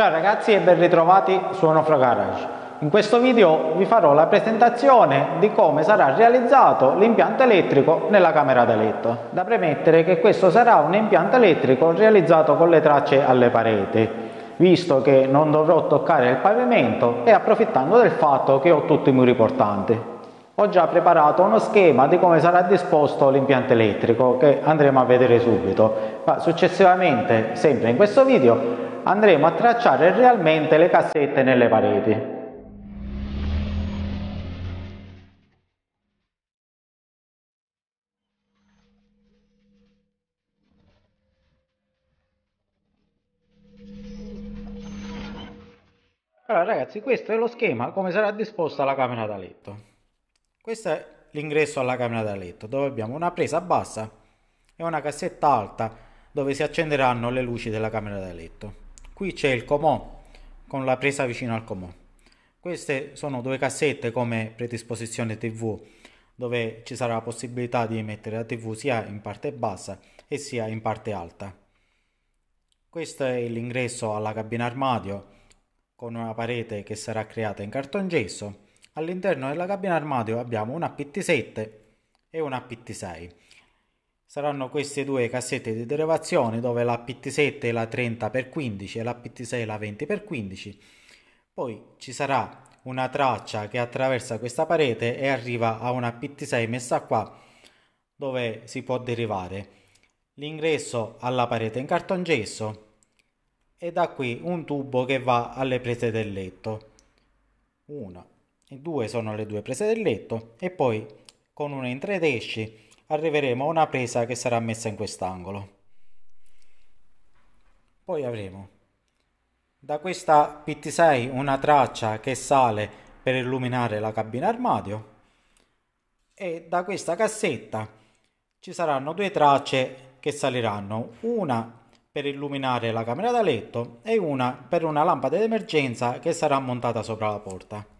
Ciao ragazzi e ben ritrovati su Onofro Garage. In questo video vi farò la presentazione di come sarà realizzato l'impianto elettrico nella camera da letto. Da premettere che questo sarà un impianto elettrico realizzato con le tracce alle pareti, visto che non dovrò toccare il pavimento e approfittando del fatto che ho tutti i muri portanti. Ho già preparato uno schema di come sarà disposto l'impianto elettrico che andremo a vedere subito, ma successivamente, sempre in questo video, andremo a tracciare realmente le cassette nelle pareti. Allora ragazzi, questo è lo schema come sarà disposta la camera da letto. Questo è l'ingresso alla camera da letto dove abbiamo una presa bassa e una cassetta alta dove si accenderanno le luci della camera da letto. Qui c'è il comò con la presa vicino al comò. Queste sono due cassette come predisposizione TV dove ci sarà la possibilità di mettere la TV sia in parte bassa e sia in parte alta. Questo è l'ingresso alla cabina armadio con una parete che sarà creata in cartongesso All'interno della cabina armadio abbiamo una PT7 e una PT6. Saranno queste due cassette di derivazione dove la PT7 è la 30x15 e la PT6 è la 20x15. Poi ci sarà una traccia che attraversa questa parete e arriva a una PT6 messa qua dove si può derivare l'ingresso alla parete in cartongesso e da qui un tubo che va alle prese del letto. Una, e due sono le due prese del letto e poi con una in tre ed esci arriveremo a una presa che sarà messa in quest'angolo. Poi avremo da questa PT6 una traccia che sale per illuminare la cabina armadio e da questa cassetta ci saranno due tracce che saliranno, una per illuminare la camera da letto e una per una lampada d'emergenza che sarà montata sopra la porta.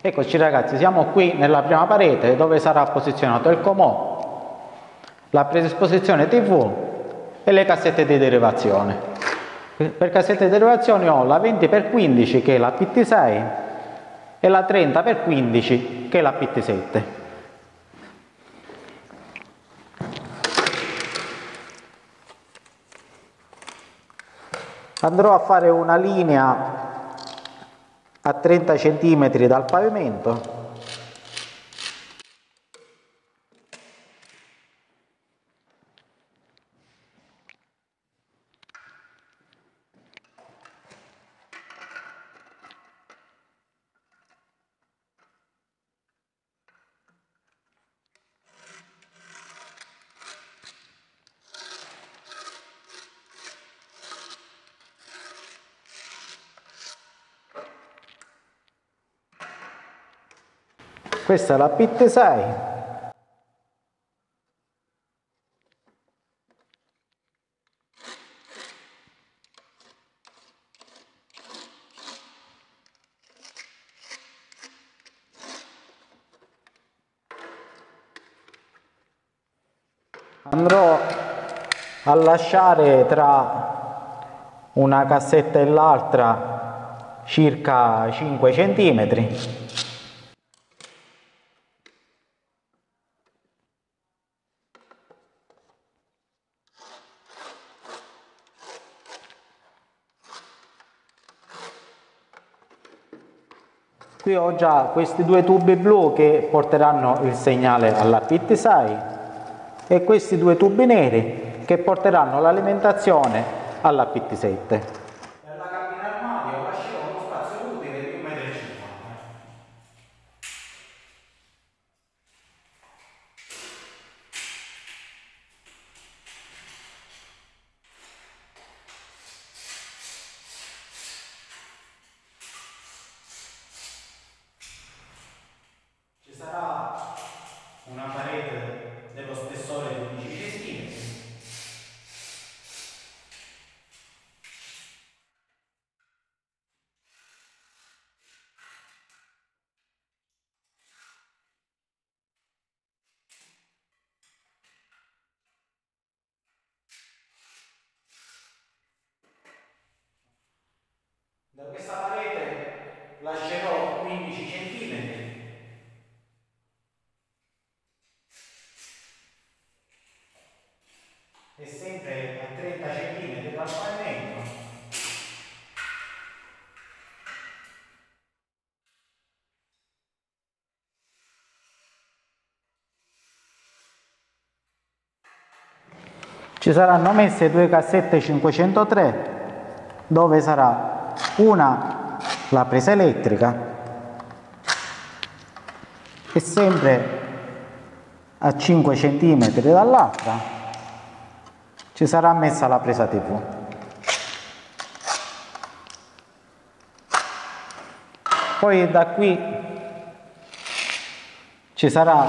Eccoci ragazzi, siamo qui nella prima parete dove sarà posizionato il comò, la predisposizione TV e le cassette di derivazione. Per cassette di derivazione ho la 20x15 che è la PT6 e la 30x15 che è la PT7. Andrò a fare una linea a 30 cm dal pavimento questa è la pit 6 andrò a lasciare tra una cassetta e l'altra circa 5 centimetri Qui ho già questi due tubi blu che porteranno il segnale alla PIT6 e questi due tubi neri che porteranno l'alimentazione alla PT7. Ci saranno messe due cassette 503 dove sarà una la presa elettrica e sempre a 5 cm dall'altra ci sarà messa la presa tv poi da qui ci sarà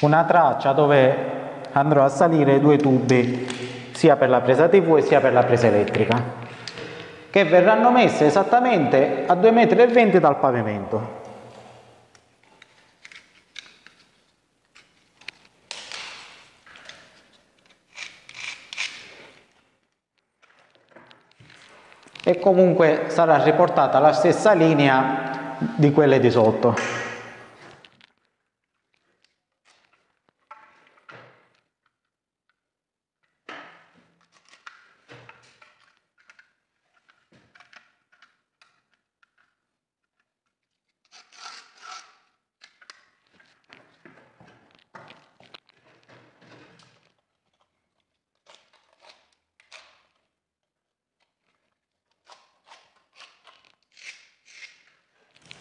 una traccia dove andrò a salire due tubi sia per la presa tv sia per la presa elettrica che verranno messe esattamente a 2,20 m dal pavimento e comunque sarà riportata la stessa linea di quelle di sotto.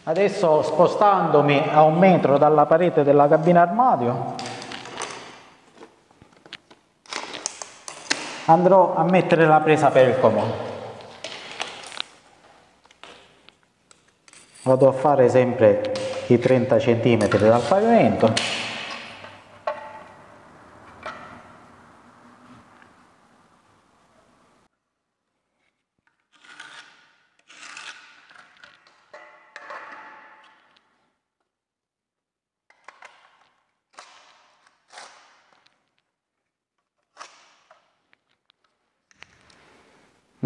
Adesso spostandomi a un metro dalla parete della cabina armadio andrò a mettere la presa per il comando. Vado a fare sempre i 30 cm dal pavimento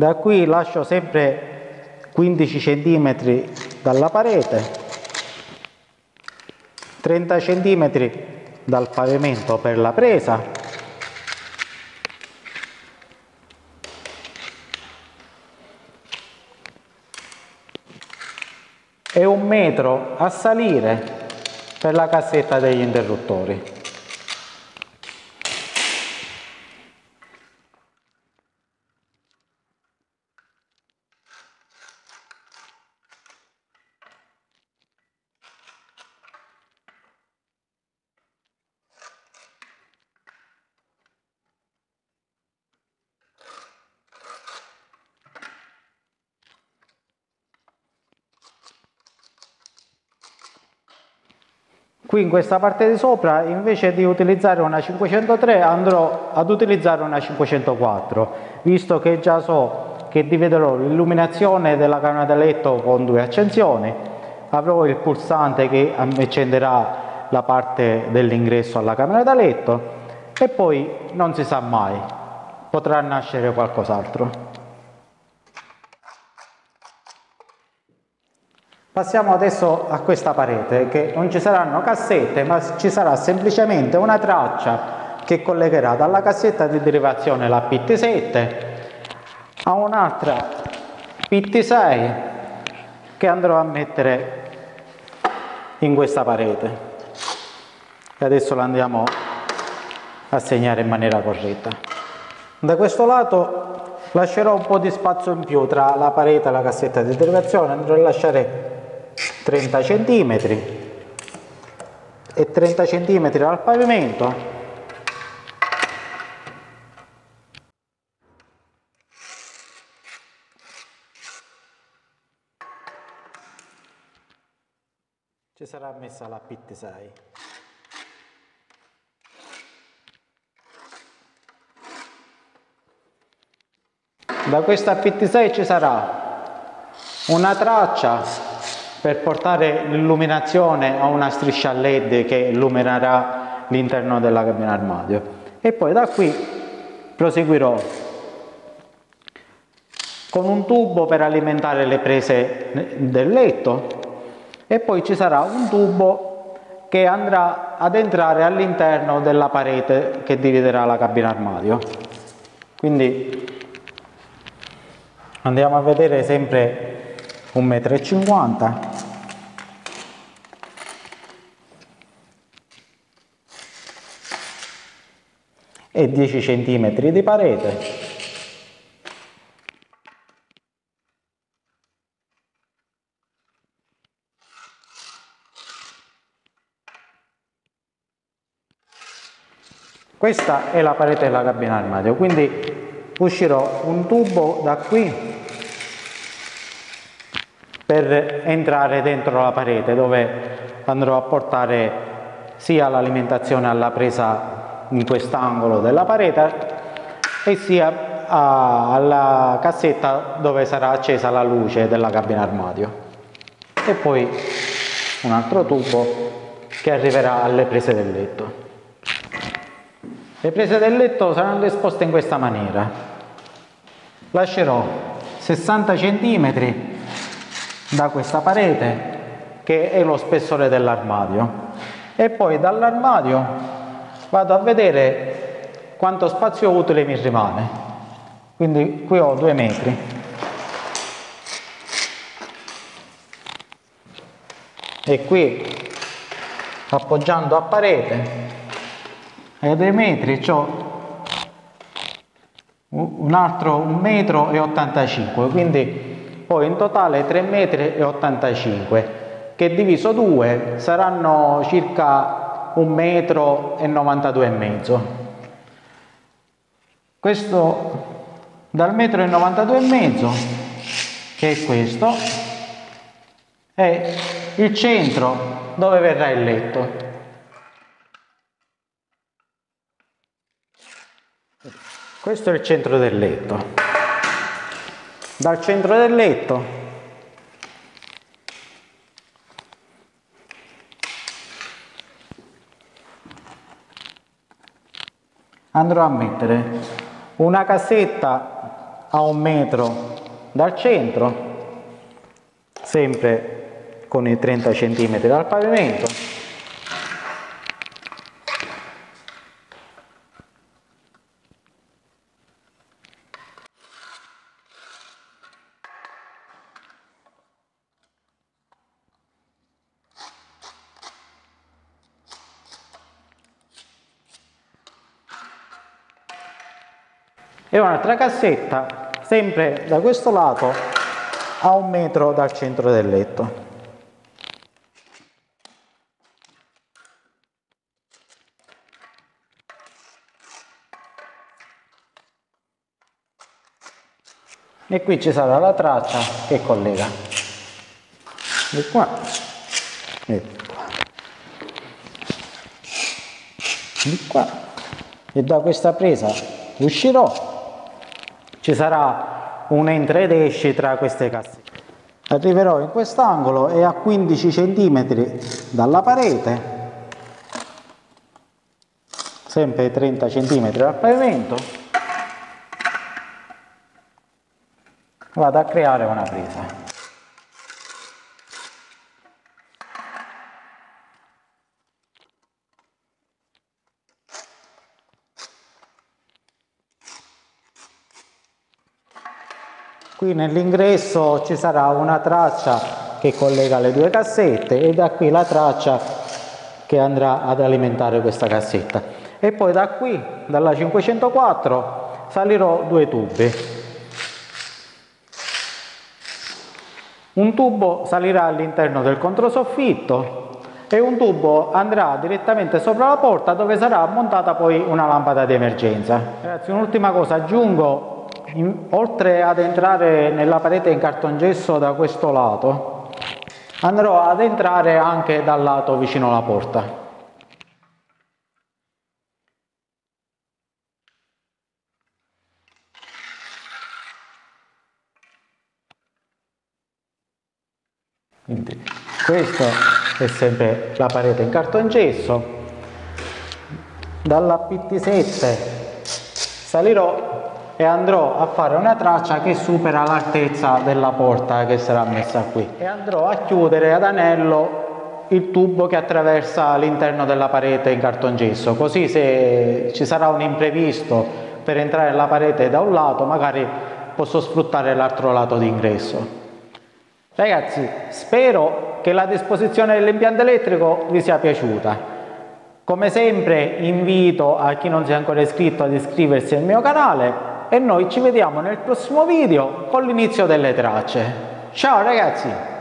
Da qui lascio sempre 15 cm dalla parete, 30 cm dal pavimento per la presa e un metro a salire per la cassetta degli interruttori. Qui in questa parte di sopra invece di utilizzare una 503 andrò ad utilizzare una 504 visto che già so che dividerò l'illuminazione della camera da letto con due accensioni. Avrò il pulsante che accenderà la parte dell'ingresso alla camera da letto e poi non si sa mai potrà nascere qualcos'altro Passiamo adesso a questa parete che non ci saranno cassette ma ci sarà semplicemente una traccia che collegherà dalla cassetta di derivazione la PT7 a un'altra PT6 che andrò a mettere in questa parete e adesso la andiamo a segnare in maniera corretta. Da questo lato lascerò un po' di spazio in più tra la parete e la cassetta di derivazione, andrò a lasciare 30 cm e 30 cm dal pavimento. Ci sarà messa la pit 6 da questa pit 6 ci sarà una traccia per portare l'illuminazione a una striscia led che illuminerà l'interno della cabina armadio e poi da qui proseguirò con un tubo per alimentare le prese del letto e poi ci sarà un tubo che andrà ad entrare all'interno della parete che dividerà la cabina armadio. Quindi andiamo a vedere sempre 1,50 m. e 10 cm di parete. Questa è la parete della cabina armadio, quindi uscirò un tubo da qui per entrare dentro la parete dove andrò a portare sia l'alimentazione alla presa in quest'angolo della parete e sia alla cassetta dove sarà accesa la luce della cabina armadio e poi un altro tubo che arriverà alle prese del letto. Le prese del letto saranno esposte in questa maniera. Lascerò 60 cm da questa parete che è lo spessore dell'armadio e poi dall'armadio vado a vedere quanto spazio utile mi rimane. Quindi qui ho due metri. E qui appoggiando a parete ai due metri ho un altro 1 metro e 85 quindi poi in totale 3 metri e 85 che diviso 2 saranno circa 1 metro e 92 e mezzo questo dal metro e 92 e mezzo che è questo è il centro dove verrà il letto Questo è il centro del letto. Dal centro del letto andrò a mettere una cassetta a un metro dal centro, sempre con i 30 cm dal pavimento. E un'altra cassetta sempre da questo lato a un metro dal centro del letto. E qui ci sarà la traccia che collega di qua e qua. Di qua e da questa presa uscirò ci sarà un entra ed esce tra queste cassette. Arriverò in quest'angolo e a 15 cm dalla parete, sempre 30 cm dal pavimento, vado a creare una presa. Qui nell'ingresso ci sarà una traccia che collega le due cassette e da qui la traccia che andrà ad alimentare questa cassetta. E poi da qui, dalla 504, salirò due tubi. Un tubo salirà all'interno del controsoffitto e un tubo andrà direttamente sopra la porta dove sarà montata poi una lampada di emergenza. Ragazzi, un'ultima cosa, aggiungo in, oltre ad entrare nella parete in cartongesso da questo lato, andrò ad entrare anche dal lato vicino alla porta. Quindi questa è sempre la parete in cartongesso. Dalla PT7 salirò e andrò a fare una traccia che supera l'altezza della porta che sarà messa qui. E andrò a chiudere ad anello il tubo che attraversa l'interno della parete in cartongesso così se ci sarà un imprevisto per entrare nella parete da un lato magari posso sfruttare l'altro lato d'ingresso. Ragazzi spero che la disposizione dell'impianto elettrico vi sia piaciuta. Come sempre invito a chi non si è ancora iscritto ad iscriversi al mio canale e noi ci vediamo nel prossimo video con l'inizio delle tracce. Ciao ragazzi!